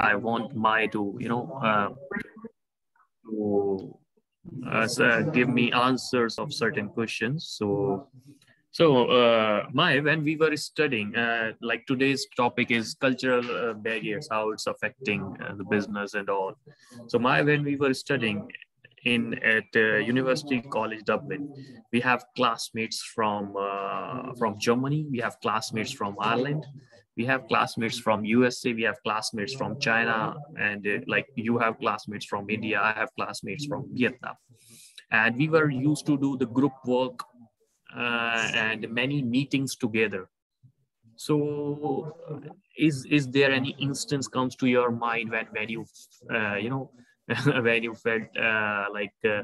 I want my to you know uh, to uh, give me answers of certain questions. So so, uh, my when we were studying, uh, like today's topic is cultural uh, barriers, how it's affecting uh, the business and all. So, my when we were studying in at uh, University College Dublin, we have classmates from uh, from Germany, we have classmates from Ireland, we have classmates from USA, we have classmates from China, and like you have classmates from India, I have classmates from Vietnam, and we were used to do the group work uh, and many meetings together. So, is is there any instance comes to your mind when when you uh, you know when you felt uh, like uh,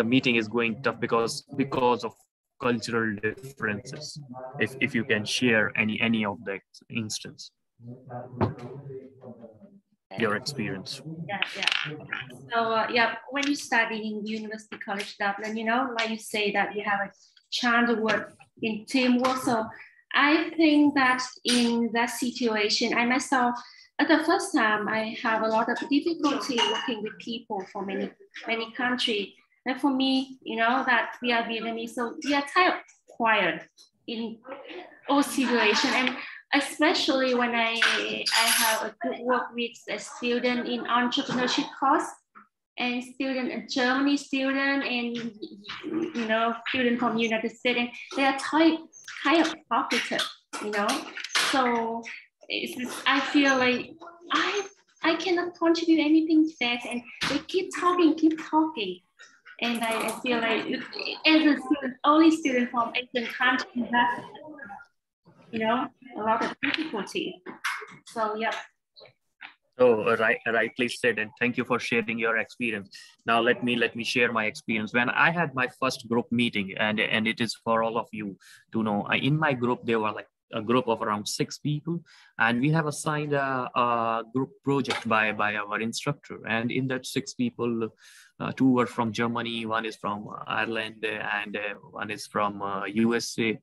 the meeting is going tough because because of cultural differences? If if you can share any any of that instance your experience yeah yeah so uh, yeah when you study in university college dublin you know like you say that you have a chance to work in teamwork. So I think that in that situation, I myself, at the first time, I have a lot of difficulty working with people from many, many countries. And for me, you know, that we are Vietnamese, so we are quiet in all situations. And especially when I, I have a good work with a student in entrepreneurship course, and student, a Germany student, and you know, student from United States, they are type, kind of talkative, you know. So just, I feel like I I cannot contribute anything to that, and they keep talking, keep talking, and I, I feel like as a student, only student from Asian country that you know, a lot of difficulty. So yeah. Oh, right, rightly said, and thank you for sharing your experience. Now, let me let me share my experience. When I had my first group meeting, and and it is for all of you to know, I, in my group there were like a group of around six people, and we have assigned a, a group project by by our instructor. And in that six people, uh, two were from Germany, one is from Ireland, and uh, one is from uh, USA,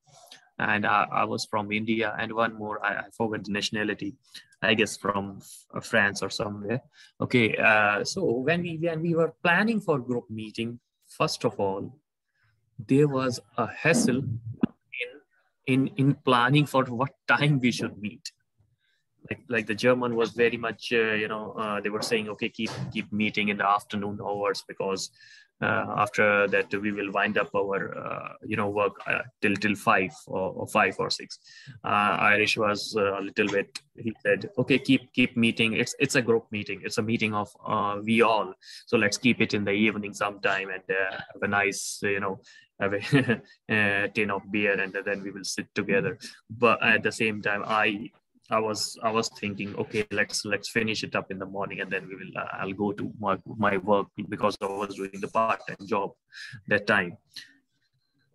and I, was from India, and one more I, I forgot the nationality. I guess from uh, France or somewhere. Okay, uh, so when we when we were planning for group meeting, first of all, there was a hassle in in in planning for what time we should meet. Like like the German was very much uh, you know uh, they were saying okay keep keep meeting in the afternoon hours because uh, after that we will wind up our uh, you know work uh, till till five or, or five or six. Uh, irish was a little bit he said okay keep keep meeting. It's it's a group meeting. It's a meeting of we all. So let's keep it in the evening sometime and have a nice you know have a tin of beer and then we will sit together. But at the same time i I was I was thinking, okay, let's let's finish it up in the morning, and then we will. Uh, I'll go to my my work because I was doing the part time job that time.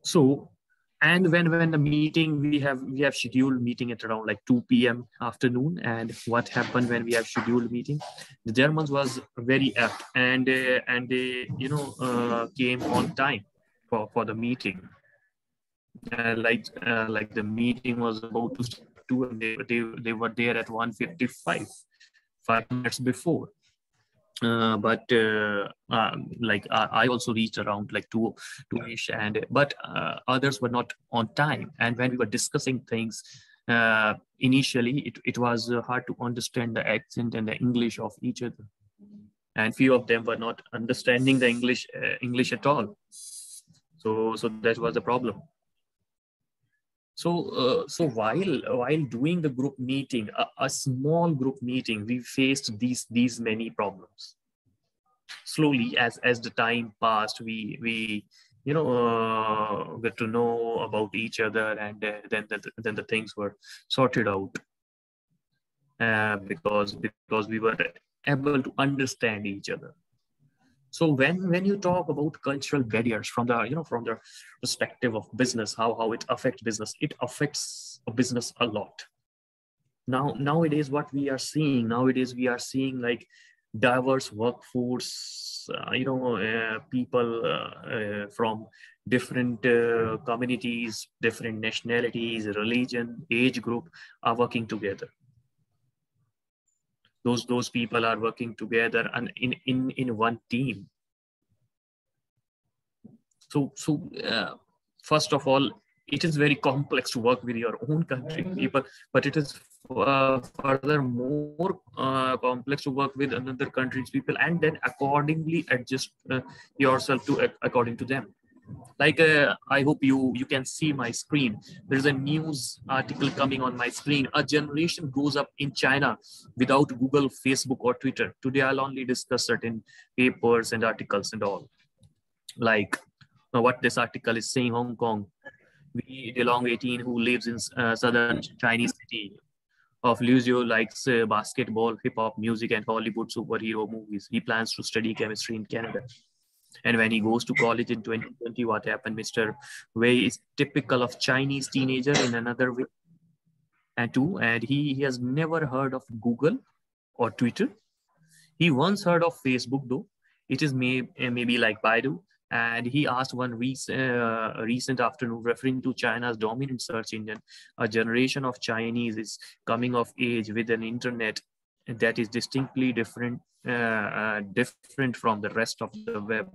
So, and when when the meeting we have we have scheduled meeting at around like two p.m. afternoon, and what happened when we have scheduled meeting? The Germans was very apt, and uh, and they you know uh, came on time for for the meeting. Uh, like uh, like the meeting was about to two and they, they, they were there at 155 five minutes before. Uh, but uh, um, like I, I, also reached around like two two-ish and but uh, others were not on time. And when we were discussing things uh, initially it, it was uh, hard to understand the accent and the english of each other. And few of them were not understanding the english uh, english at all. So so that was the problem so, uh, so while while doing the group meeting, a, a, small group meeting, we faced these these many problems. Slowly, as as the time passed, we we you know uh, get to know about each other, and uh, then the, then the things were sorted out. Uh, because because we were able to understand each other so when when you talk about cultural barriers from the you know from the perspective of business how how it affects business it affects a business a lot. Now nowadays what we are seeing. Nowadays we are seeing like diverse workforce uh, you know uh, people uh, uh from different uh, communities different nationalities religion age group are working together those those people are working together and in in in one team. So so uh, first of all it is very complex to work with your own country people but it is uh, further more uh, complex to work with another country's people and then accordingly adjust uh, yourself to according to them like uh, i hope you you can see my screen. There's a news article coming on my screen. A generation grows up in china without google facebook or twitter. Today i'll only discuss certain papers and articles and all. Like uh, what this article is saying hong kong. Wei Dilong 18 who lives in uh, southern chinese city of Luzhou likes uh, basketball, hip hop music, and Hollywood superhero movies. He plans to study chemistry in Canada. And when he goes to college in 2020, what happened? Mr. Wei is typical of Chinese teenager in another way. And two, and he, he has never heard of Google or Twitter. He once heard of Facebook though. It is may, maybe like Baidu. And he asked one recent, uh, recent afternoon, referring to China's dominant search engine, a generation of Chinese is coming of age with an internet that is distinctly different uh, uh, different from the rest of the web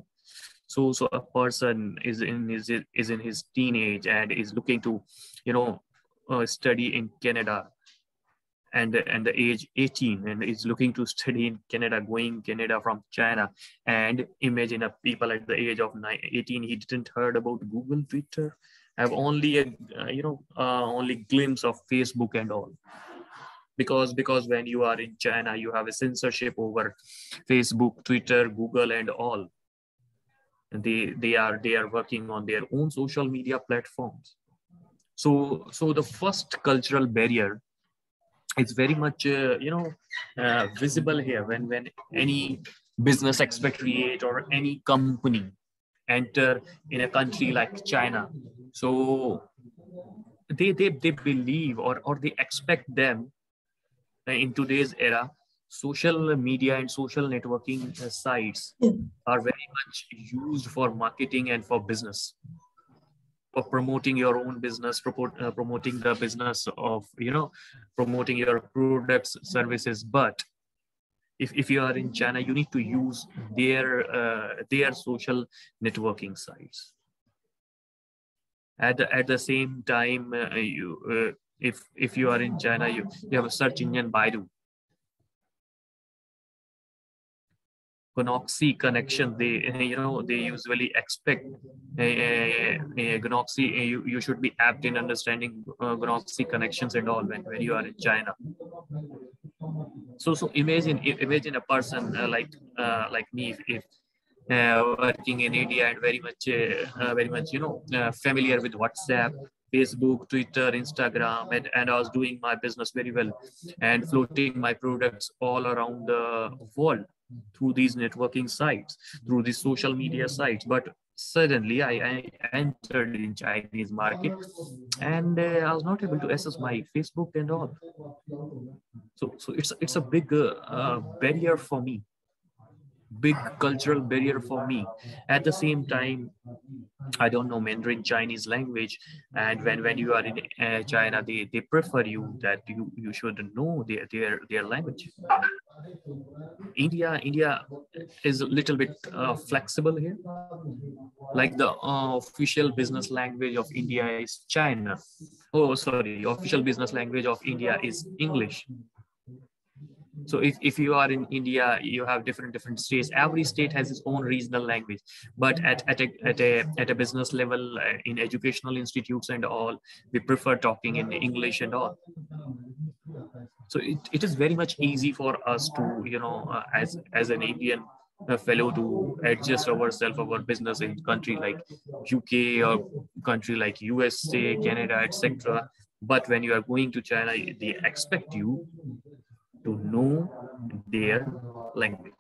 so so a person is in his is in his teenage and is looking to you know uh, study in canada. And and the age 18 and is looking to study in canada going canada from china. And imagine a people at the age of 18 he didn't heard about google twitter have only a uh, you know uh, only glimpse of facebook and all. Because because when you are in china you have a censorship over facebook twitter google and all they they are they are working on their own social media platforms. So so the first cultural barrier is very much uh, you know uh, visible here when when any business expatriate or any company enter in a country like china. So they they, they believe or or they expect them in today's era, social media and social networking sites are very much used for marketing and for business. For promoting your own business uh, promoting the business of you know promoting your products services. But if, if you are in china you need to use their uh, their social networking sites. At the, at the same time uh, you uh, if if you are in China, you, you have a search engine Baidu. Guanxi connection, they you know they usually expect a, a, a Guanxi. You, you should be apt in understanding uh, Guanxi connections and all when, when you are in China. So so imagine imagine a person uh, like uh, like me if, if uh, working in India and very much uh, uh, very much you know uh, familiar with WhatsApp Facebook, Twitter, Instagram, and, and I was doing my business very well and floating my products all around the world through these networking sites, through these social media sites. But suddenly I, I entered in Chinese market and uh, I was not able to access my Facebook and all. So, so it's, it's a big uh, uh, barrier for me big cultural barrier for me. At the same time, I don't know Mandarin Chinese language, and when, when you are in uh, China, they, they prefer you that you, you should know their, their their language. India India is a little bit uh, flexible here. Like the uh, official business language of India is China. Oh, sorry, official business language of India is English so if, if you are in india you have different different states. Every state has its own regional language. But at, at, a, at, a, at a business level uh, in educational institutes and all we prefer talking in english and all. So it, it is very much easy for us to you know uh, as as an indian uh, fellow to adjust ourselves our business in country like uk or country like usa canada etc but when you are going to china they expect you to know their language.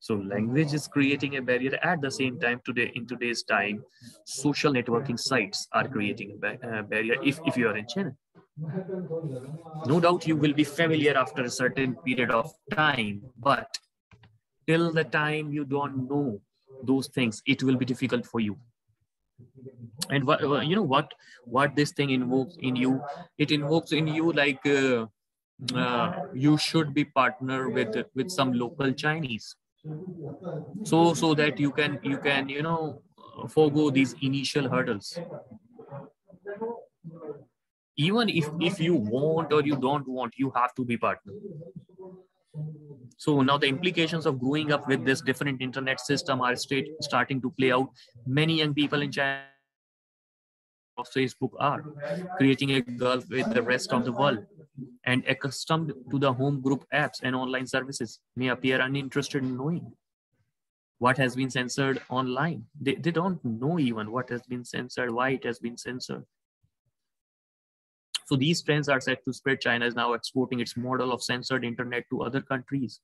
So language is creating a barrier. At the same time, today in today's time, social networking sites are creating a uh, barrier if, if you are in China. No doubt you will be familiar after a certain period of time, but till the time you don't know those things, it will be difficult for you. And what you know what what this thing invokes in you, it invokes in you like uh, uh, you should be partner with with some local Chinese. So so that you can you can you know forego these initial hurdles. Even if if you want or you don't want, you have to be partner. So now the implications of growing up with this different internet system are state, starting to play out. Many young people in China of Facebook are creating a gulf with the rest of the world and accustomed to the home group apps and online services may appear uninterested in knowing what has been censored online. They, they don't know even what has been censored, why it has been censored. So these trends are set to spread. China is now exporting its model of censored internet to other countries,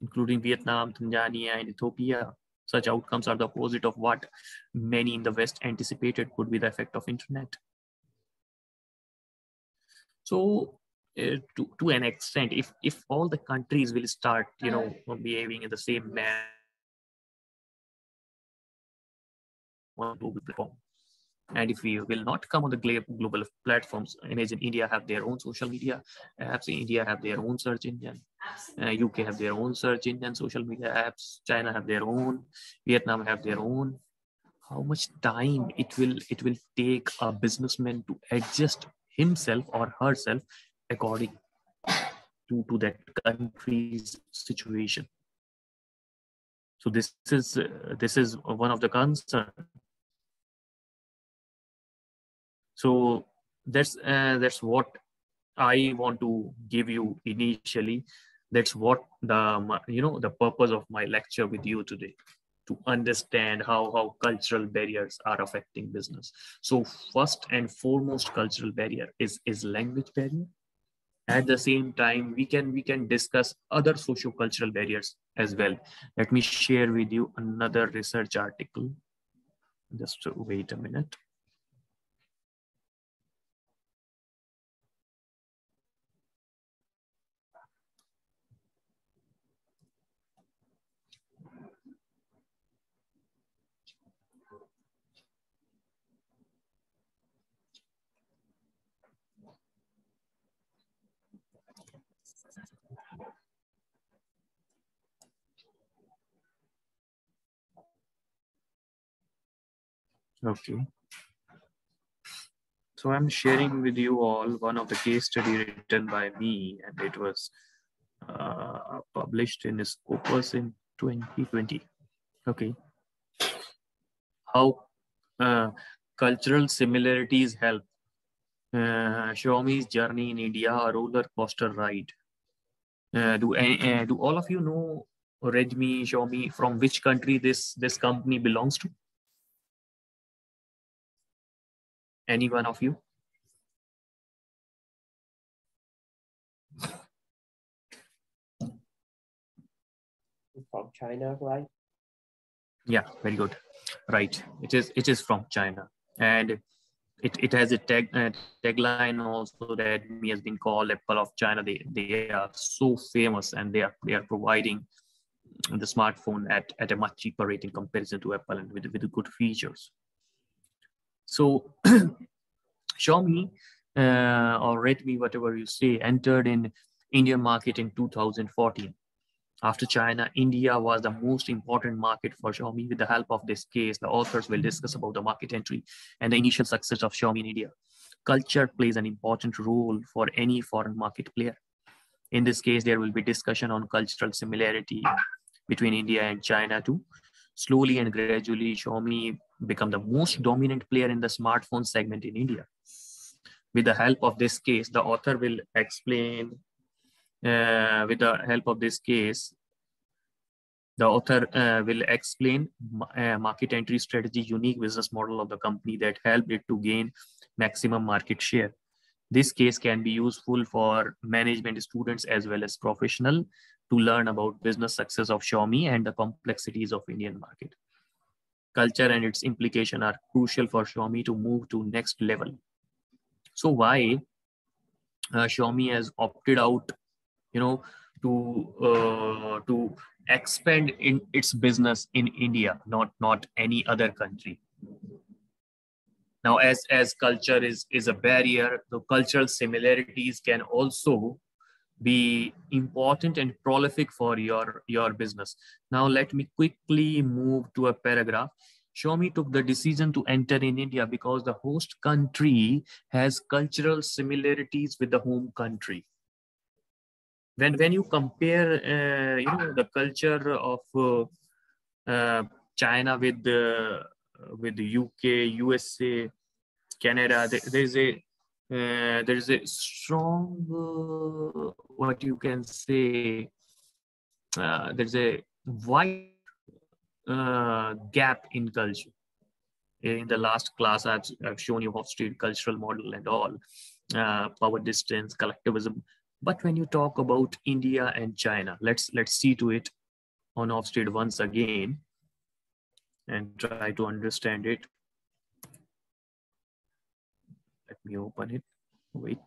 including Vietnam, Tanzania, and Ethiopia. Such outcomes are the opposite of what many in the West anticipated could be the effect of internet. So to, to an extent, if, if all the countries will start, you know, behaving in the same manner, global platform. And if we will not come on the global platforms, imagine India have their own social media apps, India have their own search engine, uh, UK have their own search engine, social media apps, China have their own, Vietnam have their own. How much time it will it will take a businessman to adjust himself or herself according to, to that country's situation. So this is uh, this is one of the concerns so that's uh, that's what i want to give you initially. That's what the you know the purpose of my lecture with you today to understand how how cultural barriers are affecting business. So first and foremost cultural barrier is is language barrier at the same time we can we can discuss other socio-cultural barriers as well. Let me share with you another research article. Just wait a minute Okay. So I'm sharing with you all one of the case study written by me, and it was uh, published in Scopus in 2020. Okay. How uh, cultural similarities help. Uh, Xiaomi's journey in India, a roller coaster ride. Uh, do uh, do all of you know Redmi, Xiaomi, from which country this this company belongs to? Any one of you? From China, right? Yeah, very good. Right. It is it is from China. And it, it has a tag uh, tagline also that me has been called Apple of China. They they are so famous and they are they are providing the smartphone at, at a much cheaper rate in comparison to Apple and with, with good features. So Xiaomi uh, or Redmi, whatever you say, entered in Indian market in 2014. After China, India was the most important market for Xiaomi. With the help of this case, the authors will discuss about the market entry and the initial success of Xiaomi in India. Culture plays an important role for any foreign market player. In this case, there will be discussion on cultural similarity between India and China too. Slowly and gradually, Xiaomi become the most dominant player in the smartphone segment in India. With the help of this case, the author will explain, uh, with the help of this case, the author uh, will explain uh, market entry strategy, unique business model of the company that helped it to gain maximum market share. This case can be useful for management students as well as professional to learn about business success of Xiaomi and the complexities of Indian market culture and its implication are crucial for Xiaomi to move to next level. So why uh, Xiaomi has opted out, you know, to uh, to expand in its business in India, not not any other country. Now, as as culture is is a barrier, the cultural similarities can also be important and prolific for your your business now let me quickly move to a paragraph Xiaomi took the decision to enter in India because the host country has cultural similarities with the home country. When, when you compare, uh, you know, the culture of uh, uh, China with the with the UK, USA, Canada, there, there's a uh, there's a strong uh, what you can say uh, there's a wide uh, gap in culture. In the last class I've, I've shown you Hofstede cultural model and all uh, power distance collectivism. But when you talk about india and china let's let's see to it on Hofstede once again and try to understand it let me open it. Wait.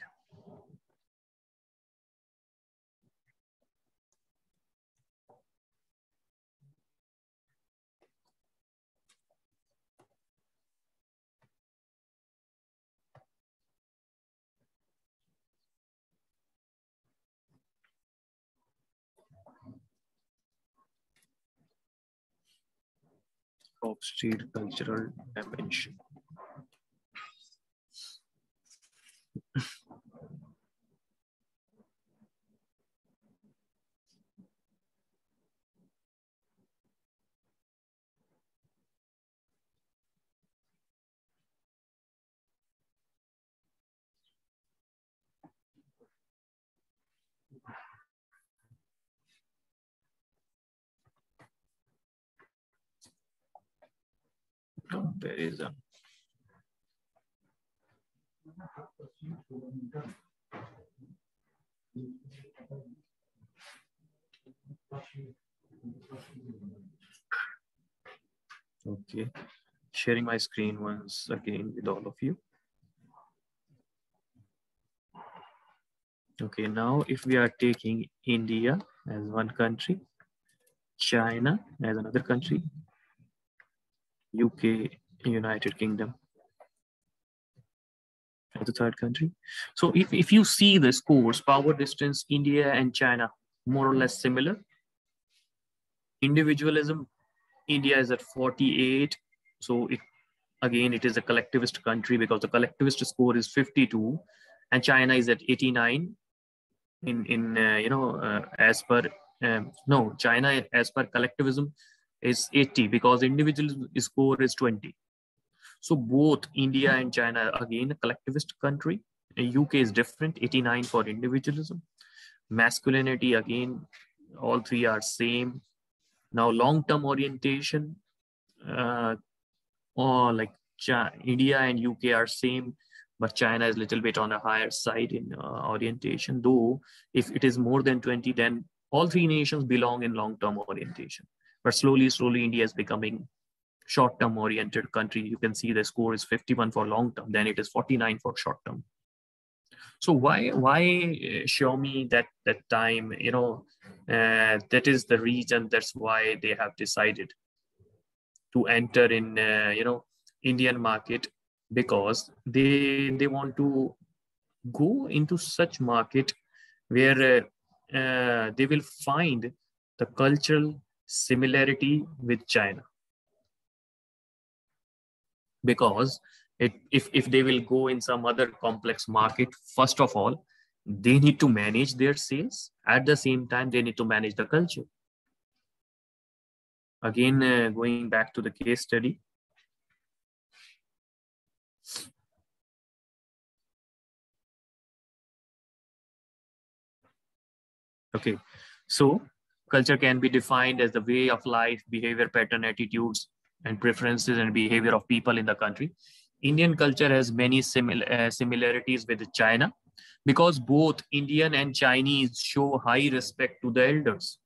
Hofstede cultural dimension. Comparison. Okay, sharing my screen once again with all of you. Okay, now if we are taking India as one country, China as another country, UK, United Kingdom as the third country. So if, if you see the scores, power distance, India and China, more or less similar. Individualism, India is at 48. So it again, it is a collectivist country because the collectivist score is 52 and China is at 89 in, in uh, you know, uh, as per, um, no, China as per collectivism is 80 because individual score is 20. So both India and China, again, a collectivist country. UK is different, 89 for individualism. Masculinity, again, all three are same. Now, long-term orientation, uh, or like India and UK are same, but China is a little bit on a higher side in uh, orientation. Though, if it is more than 20, then all three nations belong in long-term orientation. But slowly, slowly, India is becoming short-term oriented country. You can see the score is 51 for long-term, then it is 49 for short-term. So why why uh, Xiaomi that that time? You know, uh, that is the reason. That's why they have decided to enter in uh, you know Indian market because they they want to go into such market where uh, uh, they will find the cultural similarity with China. Because it, if, if they will go in some other complex market, first of all, they need to manage their sales. At the same time, they need to manage the culture. Again, uh, going back to the case study. Okay, so Culture can be defined as the way of life, behavior pattern, attitudes, and preferences and behavior of people in the country. Indian culture has many uh, similarities with China because both Indian and Chinese show high respect to the elders.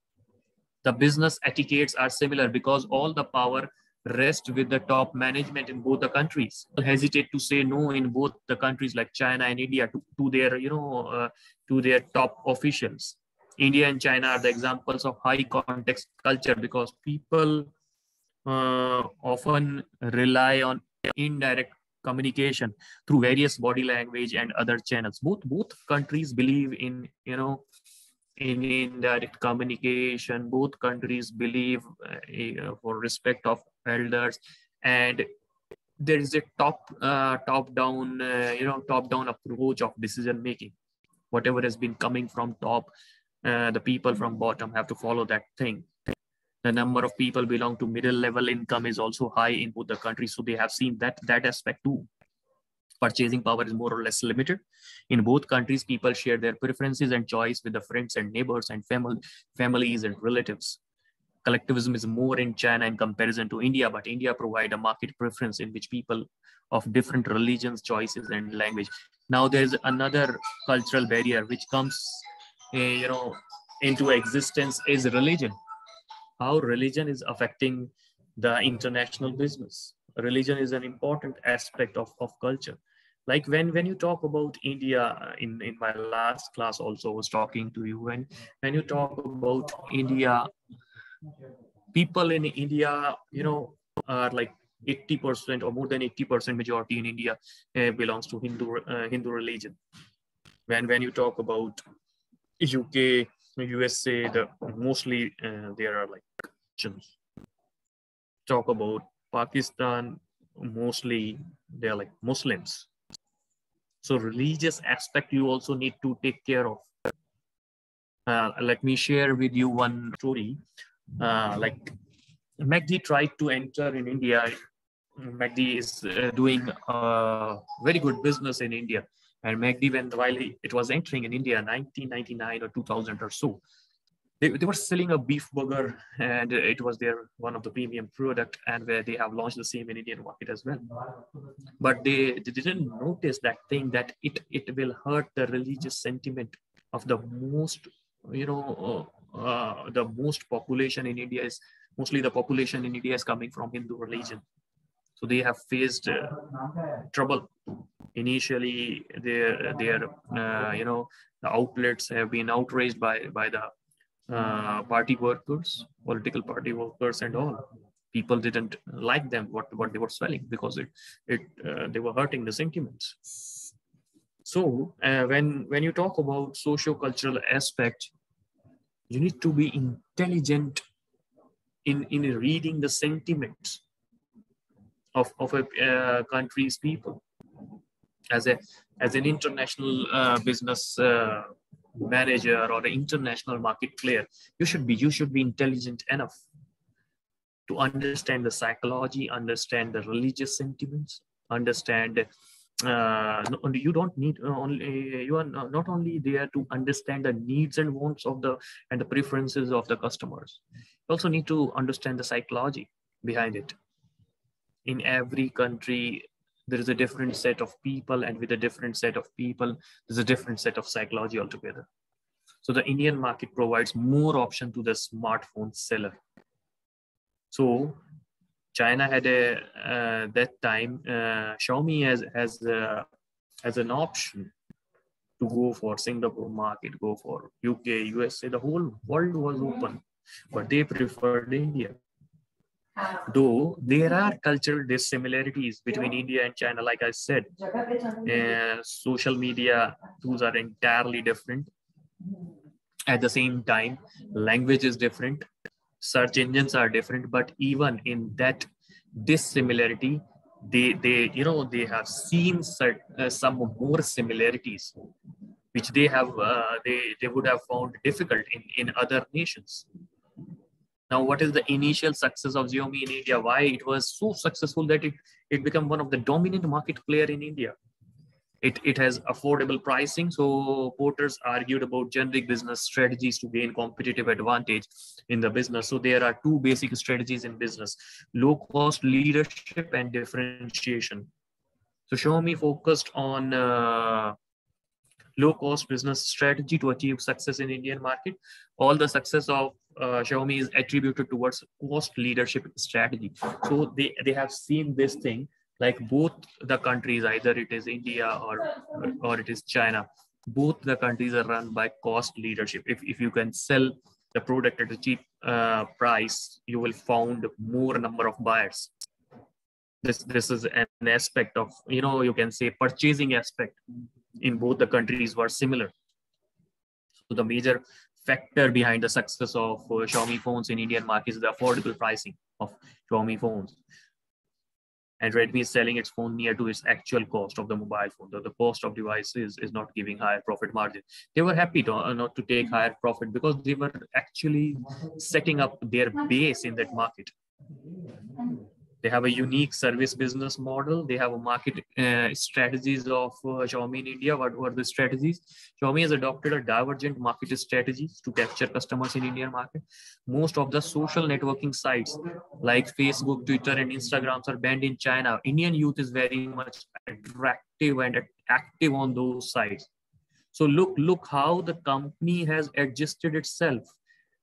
The business etiquettes are similar because all the power rests with the top management in both the countries. Hesitate to say no in both the countries like China and India to, to their, you know, uh, to their top officials. India and China are the examples of high context culture because people uh, often rely on indirect communication through various body language and other channels. Both both countries believe in you know in indirect communication. Both countries believe uh, for respect of elders, and there is a top uh, top down uh, you know top down approach of decision making. Whatever has been coming from top, uh, the people from bottom have to follow that thing. The number of people belong to middle level income is also high in both the countries, so they have seen that that aspect too purchasing power is more or less limited. In both countries, people share their preferences and choice with the friends and neighbors and family, families and relatives. Collectivism is more in China in comparison to India, but India provide a market preference in which people of different religions, choices, and language. Now there's another cultural barrier which comes, you know, into existence is religion. How religion is affecting the international business. Religion is an important aspect of, of culture. Like when when you talk about india uh, in in my last class also was talking to you when when you talk about india people in india you know are like 80% or more than 80% majority in india uh, belongs to hindu uh, hindu religion. When when you talk about uk usa the mostly uh, there are like Christians. talk about Pakistan, mostly they're like Muslims. So religious aspect you also need to take care of. Uh, let me share with you one story. Uh, like MACD tried to enter in India. MACD is uh, doing a very good business in India. And MACD, when while it was entering in India, 1999 or 2000 or so, they, they were selling a beef burger and it was their one of the premium product and where they have launched the same in indian market as well. But they, they didn't notice that thing that it it will hurt the religious sentiment of the most you know uh, the most population in india is mostly the population in india is coming from hindu religion so they have faced uh, trouble initially their their uh, you know the outlets have been outraged by by the uh, party workers, political party workers, and all. People didn't like them what what they were selling because it it uh, they were hurting the sentiments. So uh, when when you talk about socio-cultural aspect, you need to be intelligent in in reading the sentiments of of a uh, country's people as a as an international uh, business uh, manager or an international market player. You should be you should be intelligent enough to understand the psychology understand the religious sentiments understand uh, you don't need uh, only you are not only there to understand the needs and wants of the and the preferences of the customers. You also need to understand the psychology behind it in every country there is a different set of people and with a different set of people there's a different set of psychology altogether. So the indian market provides more option to the smartphone seller. So china had a uh, that time uh, xiaomi as as uh, as an option to go for singapore market go for uk usa the whole world was open but they preferred india Though there are cultural dissimilarities between India and China, like I said, uh, social media tools are entirely different. At the same time, language is different, search engines are different, but even in that dissimilarity, they they you know they have seen cert, uh, some more similarities which they have uh, they they would have found difficult in in other nations now, what is the initial success of Xiaomi in India? Why it was so successful that it, it became one of the dominant market player in India? It, it has affordable pricing. So porters argued about generic business strategies to gain competitive advantage in the business. So there are two basic strategies in business, low cost leadership and differentiation. So Xiaomi focused on uh, low cost business strategy to achieve success in Indian market. All the success of uh, Xiaomi is attributed towards cost leadership strategy. So they, they have seen this thing like both the countries, either it is India or, or it is China, both the countries are run by cost leadership. If, if you can sell the product at a cheap uh, price, you will found more number of buyers. This, this is an aspect of, you know, you can say purchasing aspect in both the countries were similar. So the major factor behind the success of uh, Xiaomi phones in Indian market is the affordable pricing of Xiaomi phones. And Redmi is selling its phone near to its actual cost of the mobile phone. The, the cost of device is, is not giving higher profit margin. They were happy to, uh, not to take higher profit because they were actually setting up their base in that market. They have a unique service business model. They have a market uh, strategies of uh, Xiaomi in India. What were the strategies? Xiaomi has adopted a divergent market strategies to capture customers in Indian market. Most of the social networking sites like Facebook, Twitter, and Instagrams are banned in China. Indian youth is very much attractive and active on those sites. So look, look how the company has adjusted itself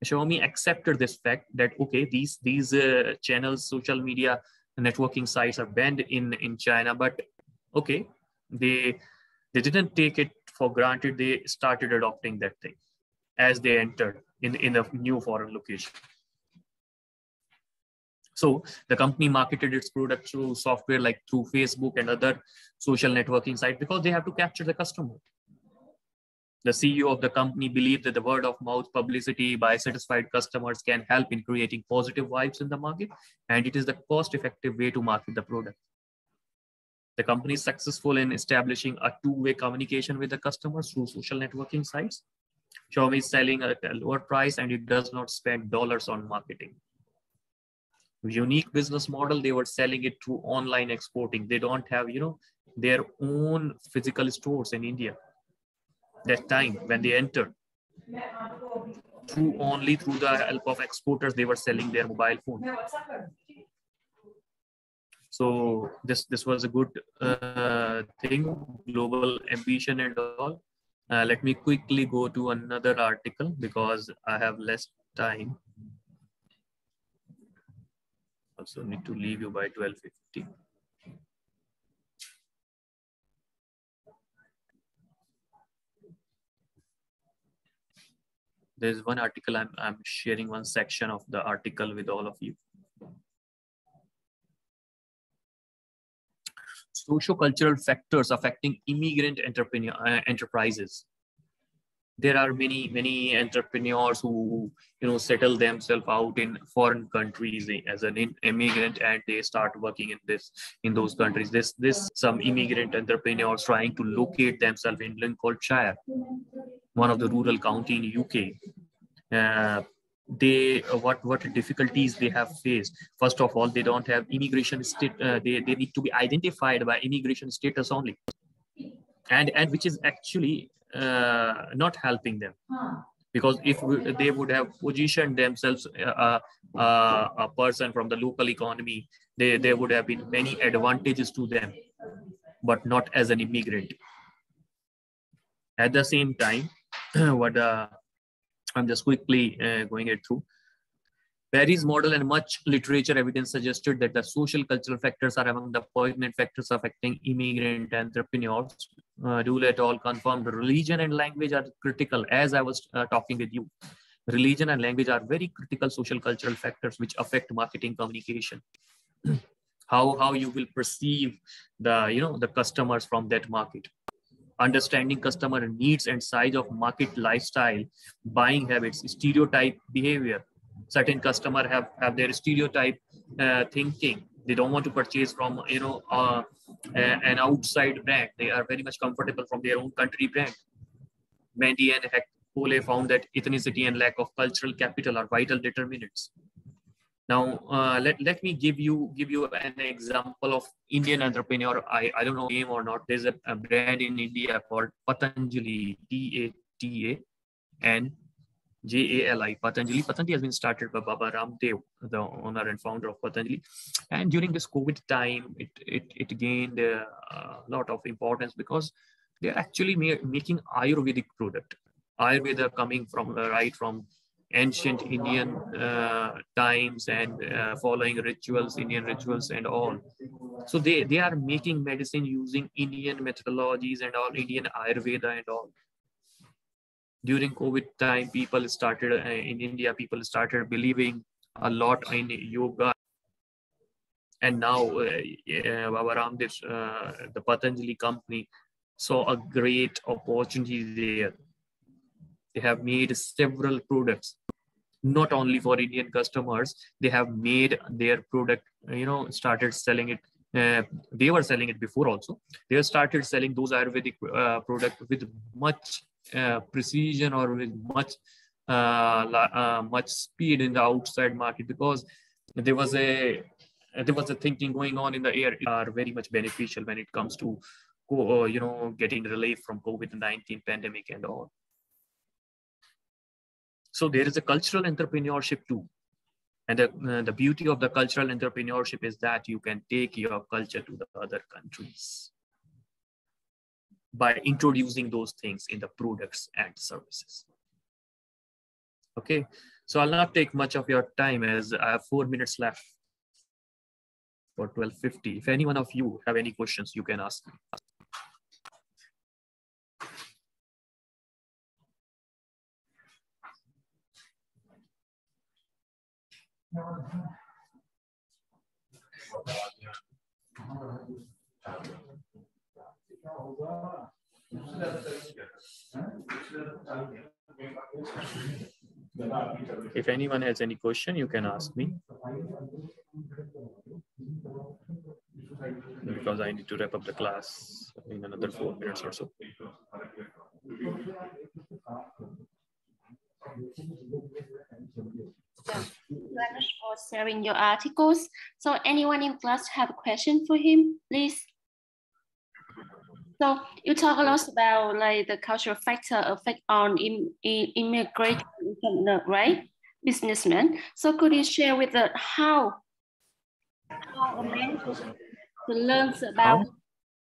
Xiaomi accepted this fact that okay, these these uh, channels, social media networking sites are banned in in China, but okay, they they didn't take it for granted. They started adopting that thing as they entered in in a new foreign location. So the company marketed its product through software like through Facebook and other social networking sites because they have to capture the customer. The CEO of the company believed that the word of mouth publicity by satisfied customers can help in creating positive vibes in the market, and it is the cost effective way to market the product. The company is successful in establishing a two way communication with the customers through social networking sites. Xiaomi is selling at a lower price and it does not spend dollars on marketing. Unique business model, they were selling it through online exporting. They don't have, you know, their own physical stores in India that time when they entered through only through the help of exporters they were selling their mobile phone. So this this was a good uh, thing global ambition and all. Uh, let me quickly go to another article because i have less time. Also need to leave you by 1250 there's one article I'm, I'm sharing one section of the article with all of you. Socio-cultural factors affecting immigrant entrepreneur uh, enterprises there are many many entrepreneurs who you know settle themselves out in foreign countries as an immigrant and they start working in this in those countries. This this some immigrant entrepreneurs trying to locate themselves in lincolnshire one of the rural county in uk uh, they what what difficulties they have faced. First of all they don't have immigration state uh, they, they need to be identified by immigration status only. And and which is actually uh, not helping them. Because if we, they would have positioned themselves uh, uh, a person from the local economy they, there would have been many advantages to them but not as an immigrant. At the same time what uh, i'm just quickly uh, going it through. Berry's model and much literature evidence suggested that the social cultural factors are among the pertinent factors affecting immigrant entrepreneurs. Uh, Dooley et al. confirmed religion and language are critical, as I was uh, talking with you. Religion and language are very critical social cultural factors which affect marketing communication. how, how you will perceive the, you know, the customers from that market understanding customer needs and size of market lifestyle, buying habits, stereotype behavior, certain customer have have their stereotype uh, thinking they don't want to purchase from you know uh, an outside brand they are very much comfortable from their own country brand Mandy and Cole found that ethnicity and lack of cultural capital are vital determinants. Now uh, let, let me give you give you an example of indian entrepreneur. I i don't know name or not. There's a, a brand in india called patanjali t-a-t-a-n J-A-L-I, Patanjali. Patanjali has been started by Baba Ramdev, the owner and founder of Patanjali. And during this COVID time, it, it, it gained a, a lot of importance because they're actually ma making Ayurvedic product. Ayurveda coming from uh, right from ancient Indian uh, times and uh, following rituals, Indian rituals and all. So they, they are making medicine using Indian methodologies and all, Indian Ayurveda and all during COVID time, people started uh, in India, people started believing a lot in yoga. And now, uh, Baba Ramdev, uh, the Patanjali company, saw a great opportunity there. They have made several products, not only for Indian customers. They have made their product, you know, started selling it. Uh, they were selling it before also. They started selling those Ayurvedic uh, products with much uh, precision or with much uh, uh, much speed in the outside market because there was a there was a thinking going on in the air are very much beneficial when it comes to uh, you know getting relief from covid-19 pandemic and all. So there is a cultural entrepreneurship too. And the, uh, the beauty of the cultural entrepreneurship is that you can take your culture to the other countries by introducing those things in the products and services okay so i'll not take much of your time as i have four minutes left for 1250. If any one of you have any questions, you can ask me. If anyone has any question, you can ask me because I need to wrap up the class in another four minutes or so. much for sharing your articles. So anyone in class have a question for him, please? So you talk a lot about like the cultural factor effect on Im, Im, immigrant, right? Businessmen. So could you share with us how how a manager could learn about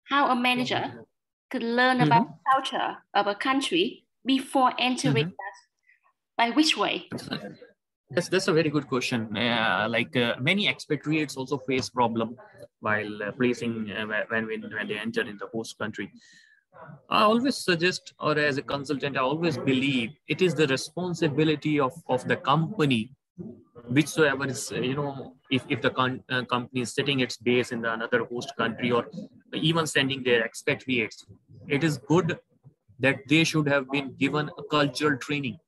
how a manager could learn mm -hmm. about culture of a country before entering mm -hmm. that? By which way? Yes, that's a very good question. Uh, like uh, many expatriates also face problem while uh, placing uh, when, when when they enter in the host country. I always suggest, or as a consultant, I always believe it is the responsibility of, of the company whichsoever is you know if, if the con- uh, company is setting its base in the another host country or even sending their expatriates it is good that they should have been given a cultural training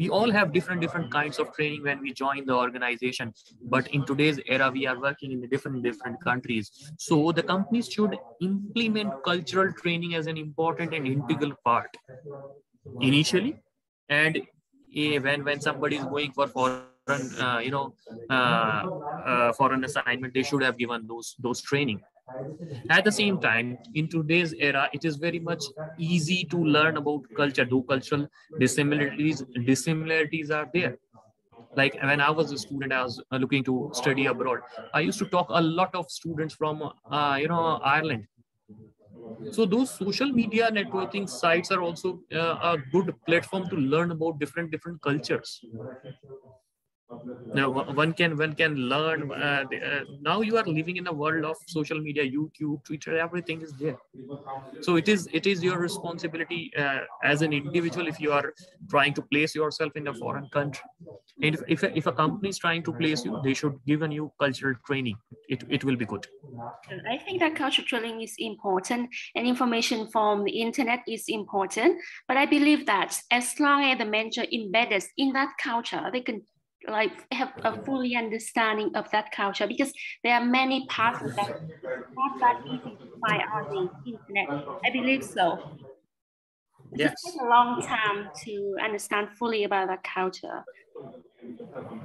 we all have different different kinds of training when we join the organization but in today's era we are working in the different different countries. So the companies should implement cultural training as an important and integral part initially. And when when somebody is going for foreign uh, you know uh, uh, foreign assignment they should have given those those training at the same time in today's era it is very much easy to learn about culture do cultural dissimilarities dissimilarities are there. Like when i was a student i was looking to study abroad i used to talk a lot of students from uh, you know ireland. So those social media networking sites are also uh, a good platform to learn about different different cultures now one can one can learn uh, uh, now you are living in a world of social media youtube twitter everything is there. So it is it is your responsibility uh, as an individual if you are trying to place yourself in a foreign country. And if, if, a, if a company is trying to place you they should give you cultural training. It, it will be good. I think that cultural training is important and information from the internet is important. But i believe that as long as the manager embedded in that culture they can like have a fully understanding of that culture because there are many parts of that not that easy to find on the internet. I believe so. Yes. It takes a long time to understand fully about that culture.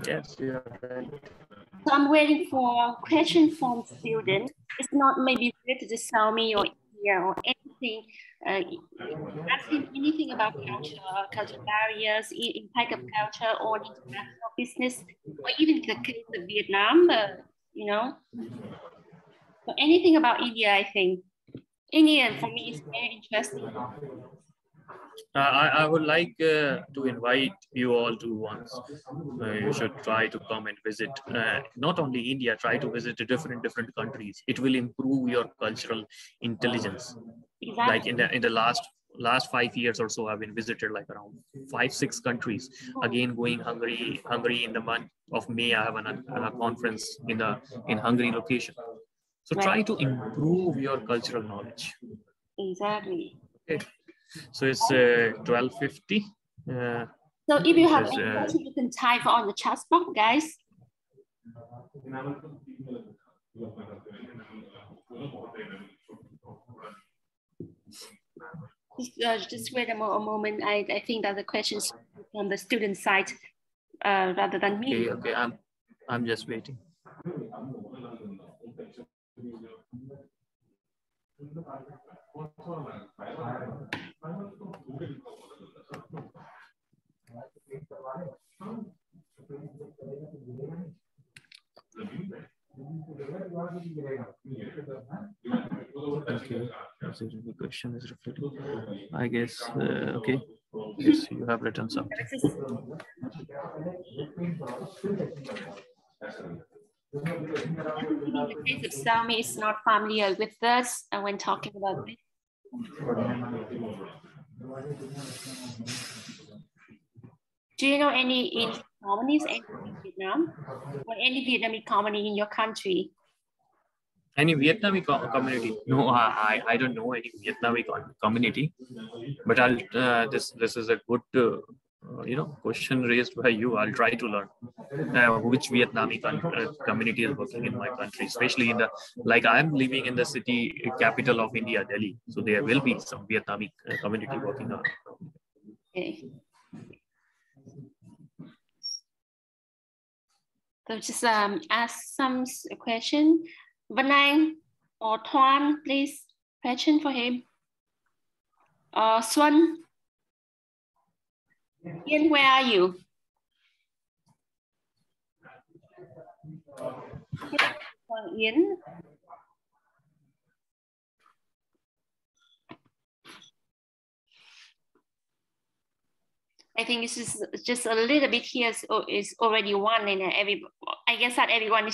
Yes, right. So I'm waiting for a question from students. It's not maybe related to Xiaomi or India or anything uh, asking anything about culture, cultural barriers, impact of culture on international business, or even the case of Vietnam, uh, you know. So anything about India, I think. India for me is very interesting. Uh, I, I would like uh, to invite you all to once. Uh, you should try to come and visit uh, not only India, try to visit different different countries. It will improve your cultural intelligence. Exactly. Like in the in the last last five years or so, I've been visited like around five six countries. Again, going Hungary, Hungary in the month of May, I have an, a conference in the in Hungary location. So right. try to improve your cultural knowledge. Exactly. Okay. So it's uh, 1250. Uh, so if you have says, any uh, question, you can type on the chat box, guys. Just, uh, just wait a, mo a moment. I, I think that the questions from the student side uh, rather than me. okay, okay. I'm I'm just waiting. Okay, any question is reflected? I guess, uh, okay. Yes, you have written something. The case is not familiar with this uh, when talking about this. Do you know any companies any in Vietnam or any Vietnamese company in your country? Any Vietnamese co- community? No, I, I don't know any Vietnamese co- community. But I'll uh, this this is a good uh, you know question raised by you. I'll try to learn uh, which Vietnamese uh, community is working in my country, especially in the like I'm living in the city capital of India, Delhi. So there will be some Vietnamese uh, community working on. Okay. So just um, ask some question. Văn Anh or Thoan, please, question for him. Uh, Swan, Ian, where are you? Hoàng I think this is just a little bit here is, is already one and every, I guess that everyone is